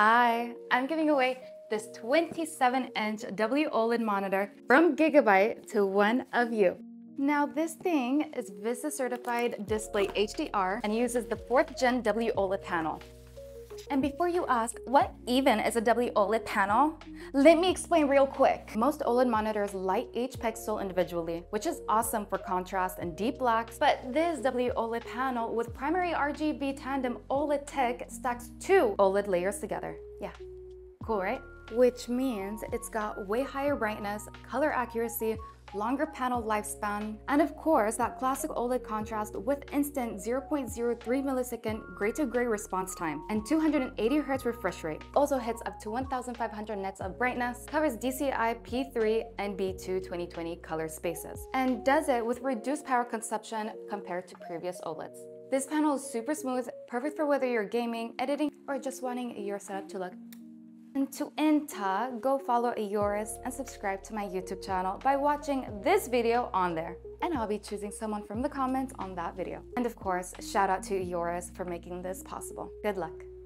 Hi, I'm giving away this 27-inch WOLED monitor from Gigabyte to one of you. Now this thing is VESA certified display HDR and uses the 4th gen WOLED panel. And before you ask, what even is a WOLED panel? Let me explain real quick. Most OLED monitors light each pixel individually, which is awesome for contrast and deep blacks, but this WOLED panel with primary RGB tandem OLED tech stacks two OLED layers together. Yeah, cool, right? Which means it's got way higher brightness, color accuracy, longer panel lifespan, and of course that classic OLED contrast with instant 0.03 millisecond gray to gray response time and 280 Hz refresh rate. Also hits up to 1500 nits of brightness, covers DCI P3 and BT 2020 color spaces, and does it with reduced power consumption compared to previous OLEDs. This panel is super smooth, perfect for whether you're gaming, editing, or just wanting your setup to look and to enter, go follow Aorus and subscribe to my YouTube channel by watching this video on there. And I'll be choosing someone from the comments on that video. And of course, shout out to Aorus for making this possible. Good luck.